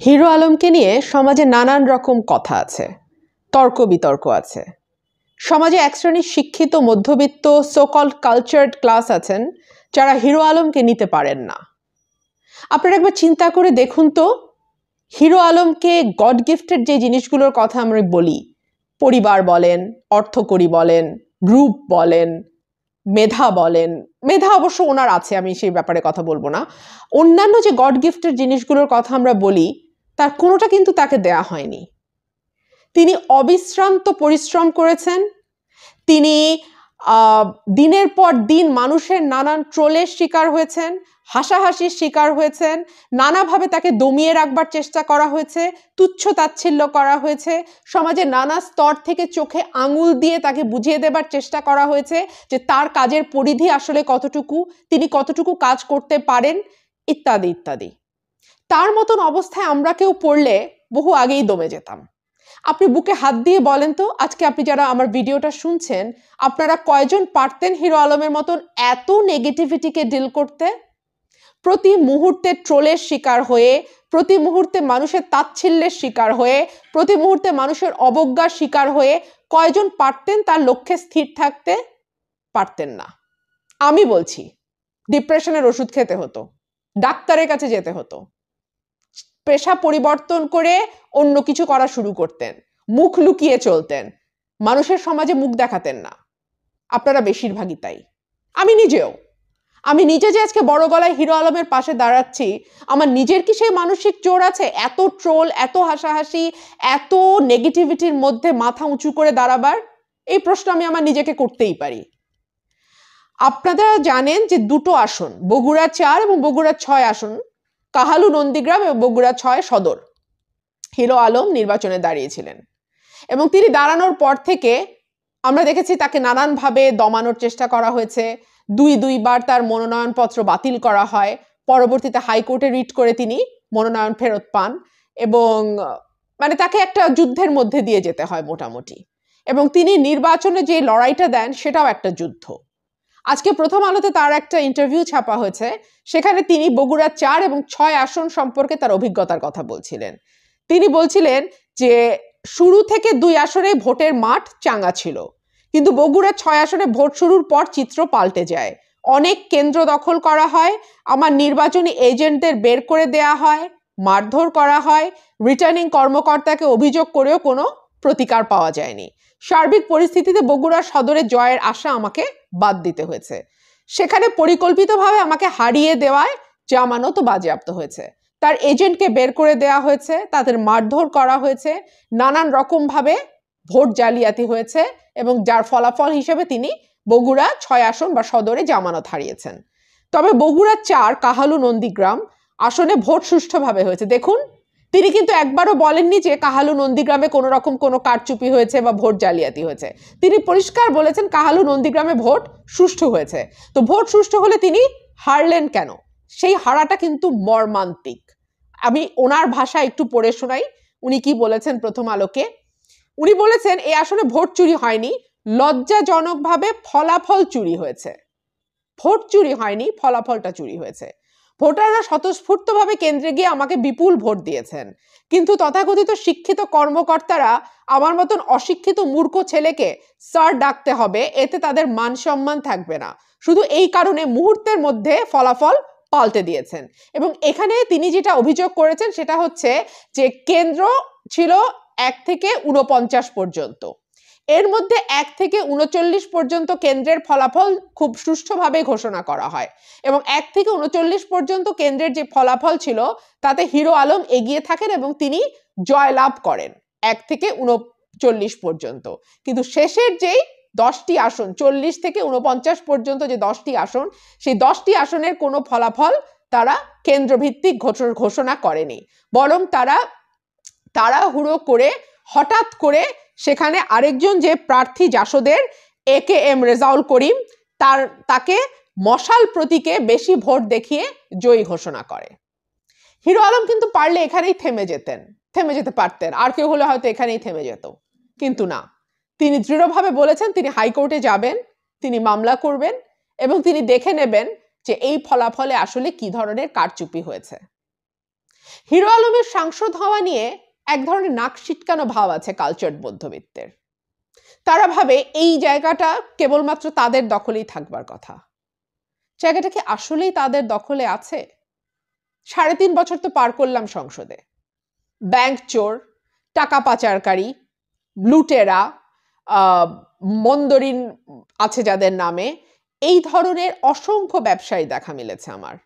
Hero আলমকে নিয়ে সমাজে নানান রকম কথা আছে, তর্ক বিতর্ক আছে। সমাজে এক শ্রেণির শিক্ষিত মধ্যবিত্ত সোকল কালচার্ড ক্লাস আছেন যারা হিরো আলমকে নিতে পারেন না। আপনারা একবার চিন্তা করে দেখুন তো, হিরো আলমকে গড গিফটেড যে জিনিসগুলোর কথা আমরা বলি, পরিবার বলেন, অর্থকরী বলেন গ্রুপ বলেন, মেধা বলেন, মেধা অবশ্য ওনার আছে, আমি সেই ব্যাপারে কথা বলব না। অন্যান্য যে গড গিফটের জিনিসগুলোর কথা আমরা বলি তার কোনোটা কিন্তু তাকে দেয়া হয়নি। তিনি অবিশ্রান্ত পরিশ্রম করেছেন। তিনি দিনের পর দিন মানুষের নানান ট্রোলের শিকার হয়েছেন, হাসাহাসির শিকার হয়েছেন, নানাভাবে তাকে দমিয়ে রাখবার চেষ্টা করা হয়েছে, তুচ্ছ তাচ্ছিল্য করা হয়েছে, সমাজে নানা স্তর থেকে চোখে আঙুল দিয়ে তাকে বুঝিয়ে দেবার চেষ্টা করা হয়েছে যে তার কাজের পরিধি আসলে কতটুকু, তিনি কতটুকু কাজ করতে পারেন, ইত্যাদি ইত্যাদি। তার মতন অবস্থায় আমরা কেউ পড়লে বহু আগেই দমে যেতাম। আপনি বুকে হাত দিয়ে বলেন তো, আজকে আপনি যারা আমার ভিডিওটা শুনছেন, আপনারা কয়জন পারতেন হিরো আলমের মতন এত নেগেটিভিটিকে ডিল করতে? প্রতি মুহূর্তে ট্রোলের শিকার হয়ে, প্রতি মুহূর্তে মানুষের তাচ্ছিল্যের শিকার হয়ে, প্রতি মুহূর্তে মানুষের অবজ্ঞার শিকার হয়ে কয়জন পারতেন তার লক্ষ্যে স্থির থাকতে? পারতেন না। আমি বলছি ডিপ্রেশনের ওষুধ খেতে হতো, ডাক্তারের কাছে যেতে হতো। পেশা পরিবর্তন করে অন্য কিছু করা শুরু করতেন। মুখ লুকিয়ে চলতেন। মানুষের সমাজে মুখ দেখাতেন না। আপনারা বেশিরভাগই তাই। আমি নিজেও। আমি নিজে যে আজকে বড় গলায় হিরো আলমের পাশে দাঁড়াচ্ছি, আমার নিজের কি সেই মানসিক জোর আছে? এত ট্রোল, এত হাসাহাসি, এত নেগেটিভিটির মধ্যে মাথা উঁচু করে দাঁড়াবার? এই প্রশ্ন আমি আমার নিজেকে করতেই পারি। আপনারা জানেন যে দুটো আসন, বগুড়া চার এবং বগুড়া ছয় আসন কাহালু নন্দীগ্রাম এবং বগুড়া ছয় সদর। হিরো আলম নির্বাচনে দাঁড়িয়েছিলেন। এবং তিনি দাঁড়ানোর পর থেকে আমরা দেখেছি তাকে নানানভাবে দমানোর চেষ্টা করা হয়েছে। দুই দুইবার তার মনোনয়নপত্র বাতিল করা হয়। পরবর্তীতে হাইকোর্টে রিট করে তিনি মনোনয়ন ফেরত পান এবং মানে তাকে একটা যুদ্ধের মধ্যে দিয়ে যেতে হয় মোটামুটি। এবং তিনি নির্বাচনে যে লড়াইটা দেন সেটাও একটা যুদ্ধ। আজকে প্রথম আলোতে তার একটা ইন্টারভিউ ছাপা হয়েছে, সেখানে তিনি বগুড়া চার এবং ছয় আসন সম্পর্কে তার অভিজ্ঞতার কথা বলছিলেন। তিনি বলছিলেন যে, শুরু থেকে দুই আসনে ভোটের মাঠ চাঙ্গা ছিল, কিন্তু বগুড়া ছয় আসনে ভোট শুরুর পর চিত্র পাল্টে যায়। অনেক কেন্দ্র দখল করা হয়, আমার নির্বাচনী এজেন্টদের বের করে দেয়া হয়, মারধর করা হয় রিটার্নিং কর্মকর্তাকে অভিযোগ করেও কোনো প্রতিকার পাওয়া যায়নি। সার্বিক পরিস্থিতিতে বগুড়া সদরে জয়ের আশা আমাকে বাদ দিতে হয়েছে। সেখানে পরিকল্পিতভাবে আমাকে হারিয়ে দেওয়ায় জামানত বাজেয়াপ্ত হয়েছে। তার এজেন্টকে বের করে দেওয়া হয়েছে, তাদের মারধর করা হয়েছে, নানান রকমভাবে ভোট জালিয়াতি হয়েছে এবং যার ফলাফল হিসেবে তিনি বগুড়া ছয় আসন বা সদরে জামানত হারিয়েছেন। তবে বগুড়া চার, কাহালু, নন্দীগ্রাম আসনে ভোট সুষ্ঠুভাবে হয়েছে। দেখুন তিনি কিন্তু একবারও বলেননি যে কাহালু নন্দীগ্রামে কোনো রকম কোনো কারচুপি হয়েছে বা ভোট জালিয়াতি হয়েছে। তিনি পরিষ্কার বলেছেন কাহালু নন্দীগ্রামে ভোট সুষ্ঠু হয়েছে। তো ভোট সুষ্ঠু হলে তিনি হারলেন কেন? সেই হারাটা কিন্তু মর্মান্তিক। আমি ওনার ভাষা একটু পড়ে শোনাই। উনি কি বলেছেন প্রথম আলোকে? উনি বলেছেন এই আসলে ভোট চুরি হয়নি, লজ্জাজনকভাবে ফলাফল চুরি হয়েছে। ভোট চুরি হয়নি, ফলাফলটা চুরি হয়েছে। ভোটাররা স্বতঃস্ফূর্তভাবে কেন্দ্রে গিয়ে আমাকে বিপুল ভোট দিয়েছেন। কিন্তু তথাকথিত শিক্ষিত কর্মকর্তারা আমার মতন অশিক্ষিত মূর্খ ছেলেকে স্যার ডাকতে হবে, এতে তাদের মান সম্মান থাকবে না। শুধু এই কারণে মুহূর্তের মধ্যে ফলাফল পাল্টে দিয়েছেন। এবং এখানে তিনি যেটা অভিযোগ করেছেন সেটা হচ্ছে যে কেন্দ্র ছিল এক থেকে উনপঞ্চাশ পর্যন্ত। এর মধ্যে এক থেকে উনচল্লিশ পর্যন্ত কেন্দ্রের ফলাফল খুব সুষ্ঠুভাবে ঘোষণা করা হয় এবং এক থেকে উনচল্লিশ পর্যন্ত কেন্দ্রের যে ফলাফল ছিল, তাতে হিরো আলম এগিয়ে থাকেন এবং তিনি জয়লাভ করেন এক থেকে উনচল্লিশ পর্যন্ত। কিন্তু শেষের যেই দশটি আসন, চল্লিশ থেকে উনপঞ্চাশ পর্যন্ত যে দশটি আসন, সেই দশটি আসনের কোনো ফলাফল তারা কেন্দ্রভিত্তিক ঘোষণা করেনি। বরং তারা তাড়াহুড়ো করে, হঠাৎ করে সেখানে আরেকজন যে প্রার্থী জাসদের এ কে এম রেজাউল করিম, তার, তাকে মশাল প্রতীকে বেশি ভোট দেখিয়ে জয়ী ঘোষণা করে। হিরো আলম কিন্তু পারলে এখানেই থেমে যেতেন, থেমে যেতে পারতেন। আর কেউ হলে হয়তো এখানেই থেমে যেত। কিন্তু না। তিনি দৃঢ়ভাবে বলেছেন তিনি হাইকোর্টে যাবেন, তিনি মামলা করবেন এবং তিনি দেখে নেবেন যে এই ফলাফলে আসলে কি ধরনের কারচুপি হয়েছে। হিরো আলমের সাংসদ হওয়া নিয়ে এক ধরনের নাক ছিটকানো ভাব আছে কালচার মধ্যবিত্তের তারা ভাবে এই জায়গাটা কেবলমাত্র তাদের দখলেই থাকবার কথা। জায়গাটা কি আসলেই তাদের দখলে আছে? সাড়ে তিন বছর তো পার করলাম সংসদে। ব্যাংক চোর, টাকা পাচারকারী, লুটেরা মন্দরিন আছে যাদের নামে। এই ধরনের অসংখ্য ব্যবসায়ী দেখা মিলেছে আমার।